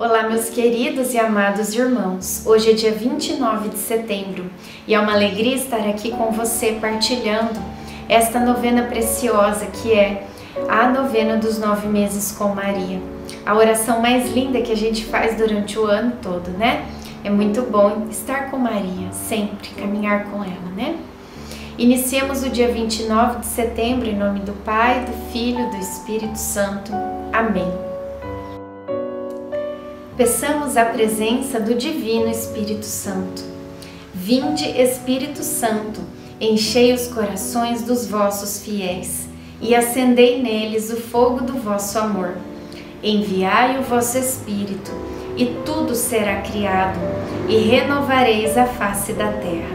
Olá, meus queridos e amados irmãos. Hoje é dia 29 de setembro e é uma alegria estar aqui com você partilhando esta novena preciosa que é a novena dos nove meses com Maria. A oração mais linda que a gente faz durante o ano todo, né? É muito bom estar com Maria, sempre caminhar com ela, né? Iniciemos o dia 29 de setembro em nome do Pai, do Filho do Espírito Santo. Amém. Peçamos a presença do Divino Espírito Santo. Vinde, Espírito Santo, enchei os corações dos vossos fiéis e acendei neles o fogo do vosso amor. Enviai o vosso Espírito, e tudo será criado, e renovareis a face da terra.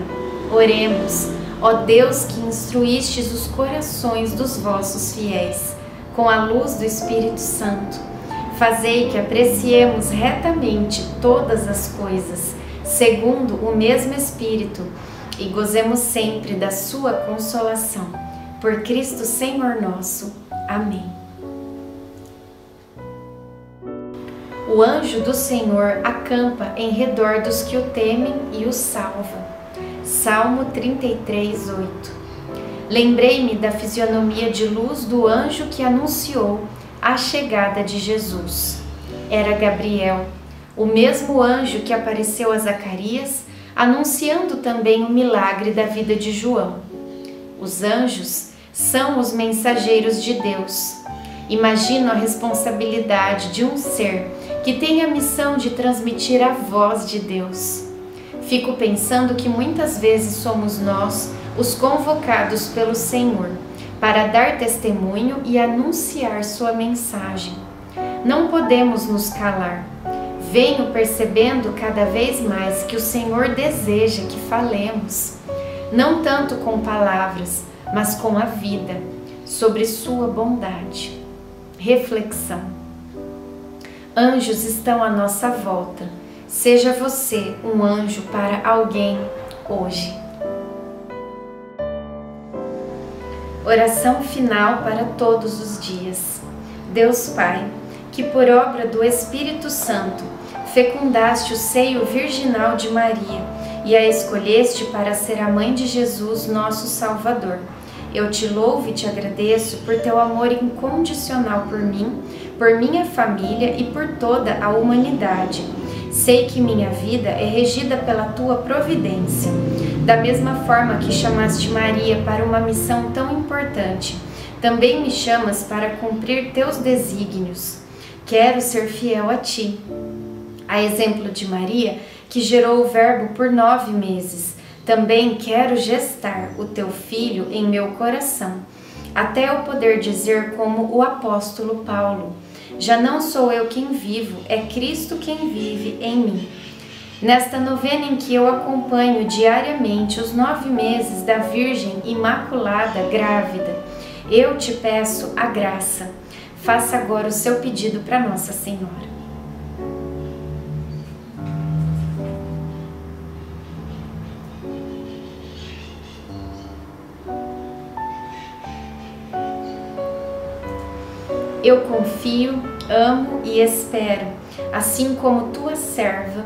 Oremos, ó Deus que instruístes os corações dos vossos fiéis, com a luz do Espírito Santo Fazei que apreciemos retamente todas as coisas, segundo o mesmo Espírito, e gozemos sempre da Sua consolação. Por Cristo Senhor nosso. Amém. O anjo do Senhor acampa em redor dos que o temem e os salva. Salmo 33, 8. Lembrei-me da fisionomia de luz do anjo que anunciou a chegada de Jesus. Era Gabriel, o mesmo anjo que apareceu a Zacarias, anunciando também o milagre da vida de João. Os anjos são os mensageiros de Deus. Imagino a responsabilidade de um ser que tem a missão de transmitir a voz de Deus. Fico pensando que muitas vezes somos nós os convocados pelo Senhor para dar testemunho e anunciar sua mensagem. Não podemos nos calar. Venho percebendo cada vez mais que o Senhor deseja que falemos, não tanto com palavras, mas com a vida, sobre sua bondade. Reflexão. Anjos estão à nossa volta. Seja você um anjo para alguém hoje. Oração final para todos os dias. Deus Pai, que por obra do Espírito Santo fecundaste o seio virginal de Maria e a escolheste para ser a mãe de Jesus, nosso Salvador. Eu te louvo e te agradeço por teu amor incondicional por mim, por minha família e por toda a humanidade. Sei que minha vida é regida pela tua providência. Da mesma forma que chamaste Maria para uma missão tão importante, também me chamas para cumprir teus desígnios. Quero ser fiel a ti. A exemplo de Maria, que gerou o Verbo por nove meses, também quero gestar o teu filho em meu coração, até eu poder dizer, como o apóstolo Paulo: Já não sou eu quem vivo, é Cristo quem vive em mim. Nesta novena em que eu acompanho diariamente os nove meses da Virgem Imaculada grávida, eu te peço a graça. Faça agora o seu pedido para Nossa Senhora. Eu confio, amo e espero, assim como tua serva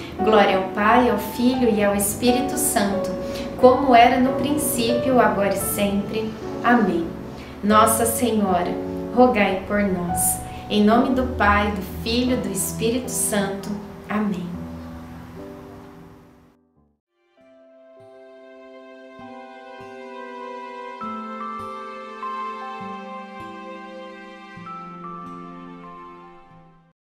Glória ao Pai, ao Filho e ao Espírito Santo, como era no princípio, agora e sempre. Amém. Nossa Senhora, rogai por nós. Em nome do Pai, do Filho e do Espírito Santo. Amém.